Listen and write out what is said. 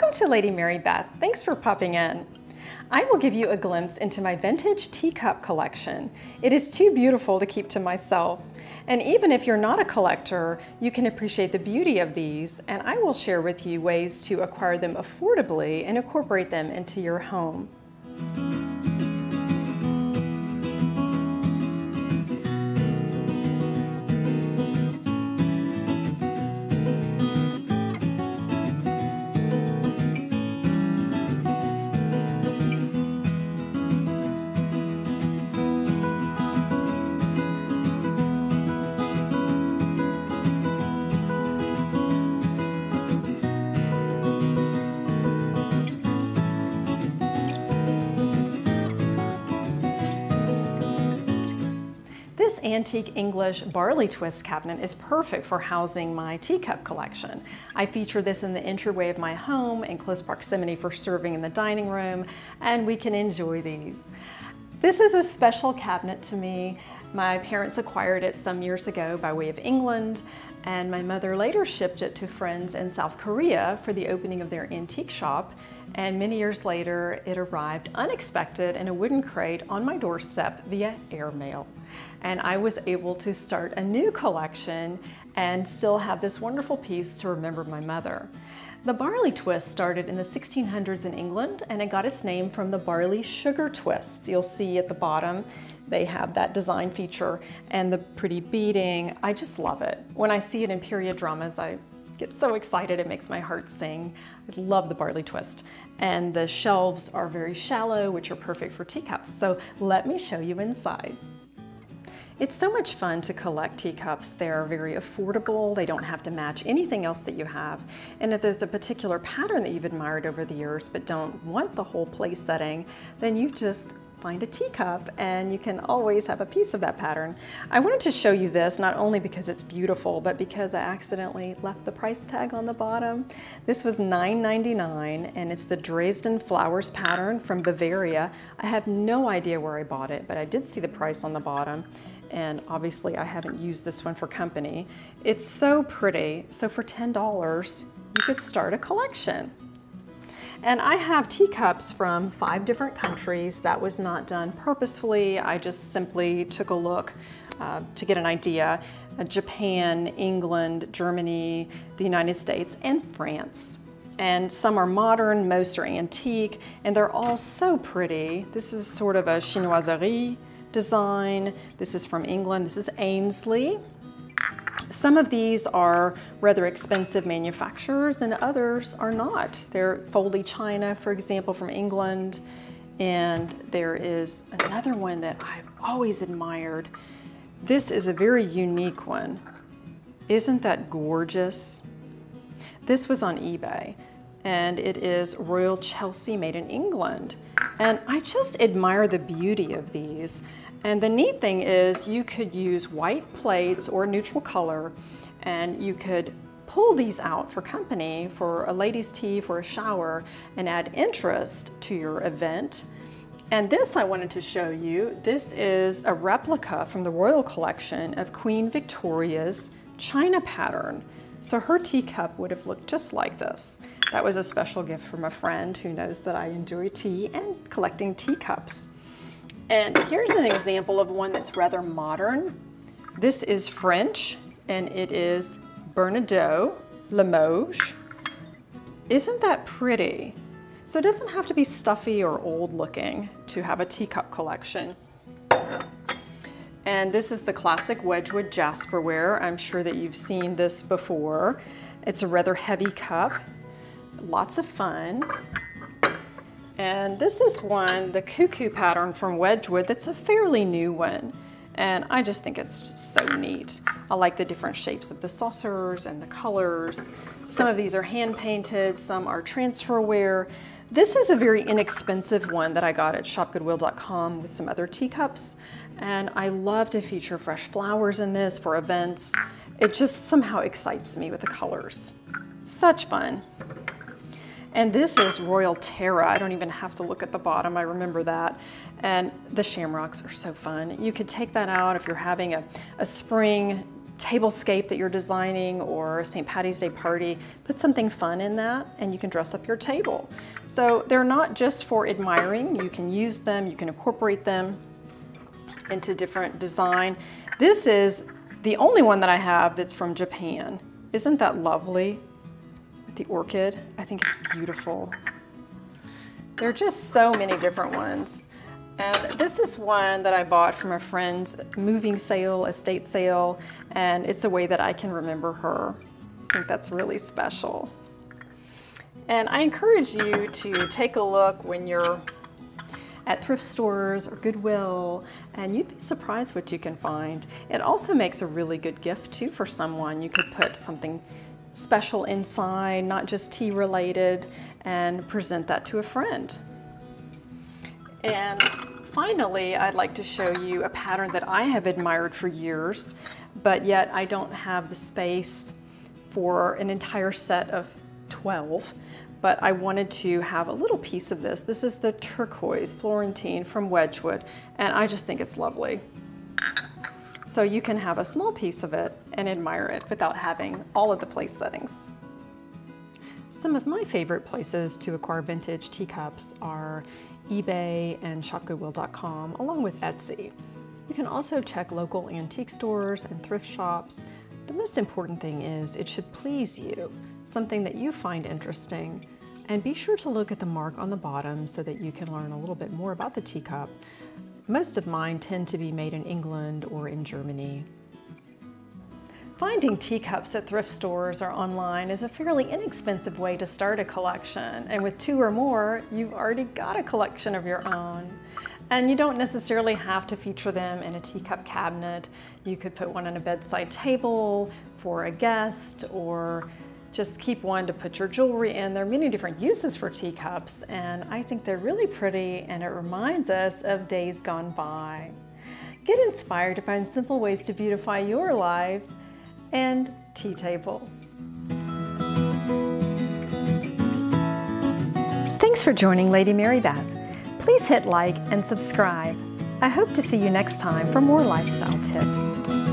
Welcome to Lady Mary Beth. Thanks for popping in. I will give you a glimpse into my vintage teacup collection. It is too beautiful to keep to myself. And even if you're not a collector, you can appreciate the beauty of these, and I will share with you ways to acquire them affordably and incorporate them into your home. This antique English barley twist cabinet is perfect for housing my teacup collection. I feature this in the entryway of my home in close proximity for serving in the dining room, and we can enjoy these. This is a special cabinet to me. My parents acquired it some years ago by way of England, and my mother later shipped it to friends in South Korea for the opening of their antique shop. And many years later, it arrived unexpected in a wooden crate on my doorstep via airmail. And I was able to start a new collection and still have this wonderful piece to remember my mother. The barley twist started in the 1600s in England and it got its name from the barley sugar twist. You'll see at the bottom they have that design feature and the pretty beading. I just love it. When I see it in period dramas, I get so excited, it makes my heart sing. I love the barley twist. And the shelves are very shallow, which are perfect for teacups. So let me show you inside. It's so much fun to collect teacups. They're very affordable. They don't have to match anything else that you have. And if there's a particular pattern that you've admired over the years but don't want the whole place setting, then you just find a teacup and you can always have a piece of that pattern. I wanted to show you this not only because it's beautiful, but because I accidentally left the price tag on the bottom. This was $9.99 and it's the Dresden Flowers pattern from Bavaria. I have no idea where I bought it, but I did see the price on the bottom and obviously I haven't used this one for company. It's so pretty. So for $10, you could start a collection. And I have teacups from five different countries. That was not done purposefully. I just simply took a look uh, to get an idea. Uh, Japan, England, Germany, the United States, and France. And some are modern, most are antique, and they're all so pretty. This is sort of a chinoiserie design. This is from England. This is Aynsley. Some of these are rather expensive manufacturers and others are not. They're Foley China, for example, from England. And there is another one that I've always admired. This is a very unique one. Isn't that gorgeous? This was on eBay and it is Royal Chelsea made in England. And I just admire the beauty of these. And the neat thing is you could use white plates or neutral color and you could pull these out for company, for a ladies tea, for a shower, and add interest to your event. And this I wanted to show you. This is a replica from the Royal Collection of Queen Victoria's China pattern. So her teacup would have looked just like this. That was a special gift from a friend who knows that I enjoy tea and collecting teacups. And here's an example of one that's rather modern. This is French and it is Bernardaud Limoges. Isn't that pretty? So it doesn't have to be stuffy or old looking to have a teacup collection. And this is the classic Wedgwood Jasperware. I'm sure that you've seen this before. It's a rather heavy cup, lots of fun. And this is one, the cuckoo pattern from Wedgwood, that's a fairly new one. And I just think it's just so neat. I like the different shapes of the saucers and the colors. Some of these are hand painted, some are transferware. This is a very inexpensive one that I got at shopgoodwill.com with some other teacups. And I love to feature fresh flowers in this for events. It just somehow excites me with the colors. Such fun. And this is Royal Tara. I don't even have to look at the bottom, I remember that. And the shamrocks are so fun. You could take that out if you're having a, a spring tablescape that you're designing or a St. Patty's Day party, put something fun in that and you can dress up your table. So they're not just for admiring, you can use them, you can incorporate them into different design. This is the only one that I have that's from Japan. Isn't that lovely? The orchid, I think it's beautiful. There are just so many different ones. And this is one that I bought from a friend's moving sale, estate sale, and it's a way that I can remember her. I think that's really special. And I encourage you to take a look when you're at thrift stores or Goodwill, and you'd be surprised what you can find. It also makes a really good gift too for someone. You could put something special inside, not just tea related, and present that to a friend. And finally, I'd like to show you a pattern that I have admired for years, but yet I don't have the space for an entire set of 12 but I wanted to have a little piece of this. This is the turquoise Florentine from Wedgwood, and I just think it's lovely. So you can have a small piece of it and admire it without having all of the place settings. Some of my favorite places to acquire vintage teacups are eBay and shopgoodwill.com, along with Etsy. You can also check local antique stores and thrift shops. The most important thing is it should please you, something that you find interesting. And be sure to look at the mark on the bottom so that you can learn a little bit more about the teacup. Most of mine tend to be made in England or in Germany. Finding teacups at thrift stores or online is a fairly inexpensive way to start a collection, and with two or more, you've already got a collection of your own. And you don't necessarily have to feature them in a teacup cabinet. You could put one on a bedside table for a guest or just keep one to put your jewelry in. There are many different uses for teacups and I think they're really pretty and it reminds us of days gone by. Get inspired to find simple ways to beautify your life and tea table. Thanks for joining Lady Mary Beth. Please hit like and subscribe. I hope to see you next time for more lifestyle tips.